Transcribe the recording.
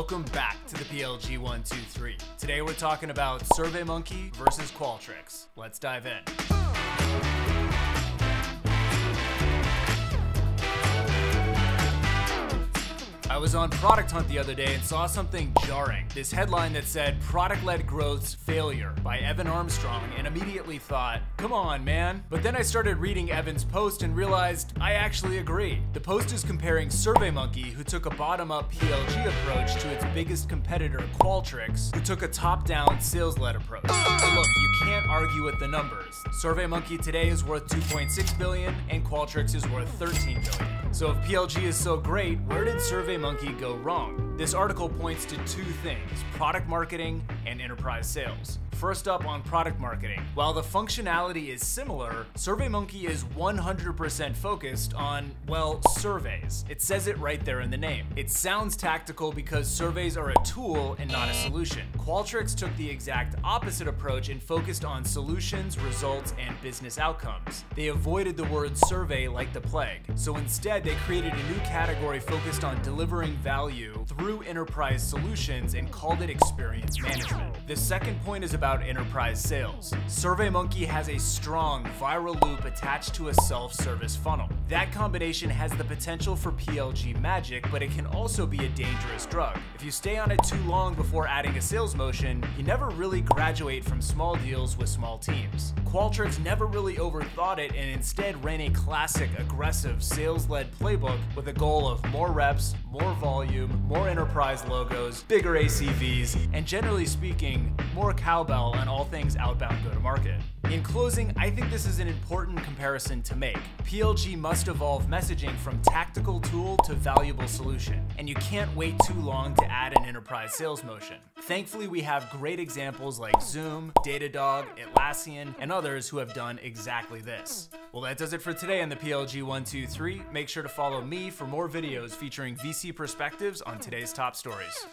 Welcome back to the PLG 123. Today we're talking about SurveyMonkey versus Qualtrics. Let's dive in. I was on Product Hunt the other day and saw something jarring. This headline that said Product Led Growth's Failure by Evan Armstrong and immediately thought, come on, man. But then I started reading Evan's post and realized I actually agree. The post is comparing SurveyMonkey, who took a bottom up PLG approach, to its biggest competitor, Qualtrics, who took a top down sales led approach. But look, you can't argue with the numbers. SurveyMonkey today is worth 2.6 billion and Qualtrics is worth 13 billion. So if PLG is so great, where did SurveyMonkey go wrong? This article points to two things product marketing and enterprise sales. First up on product marketing. While the functionality is similar, SurveyMonkey is 100% focused on, well, surveys. It says it right there in the name. It sounds tactical because surveys are a tool and not a solution. Qualtrics took the exact opposite approach and focused on solutions, results, and business outcomes. They avoided the word survey like the plague. So instead, they created a new category focused on delivering value through enterprise solutions and called it experience management. The second point is about enterprise sales. SurveyMonkey has a strong viral loop attached to a self-service funnel. That combination has the potential for PLG magic, but it can also be a dangerous drug. If you stay on it too long before adding a sales motion, you never really graduate from small deals with small teams. Qualtrics never really overthought it and instead ran a classic aggressive sales-led playbook with a goal of more reps, more volume, more enterprise logos, bigger ACVs, and generally speaking, more cowbell on all things outbound go to market. In closing, I think this is an important comparison to make. PLG must evolve messaging from tactical tool to valuable solution, and you can't wait too long to add an enterprise sales motion. Thankfully, we have great examples like Zoom, Datadog, Atlassian, and others who have done exactly this. Well, that does it for today on the PLG 123. Make sure to follow me for more videos featuring VC perspectives on today's top stories.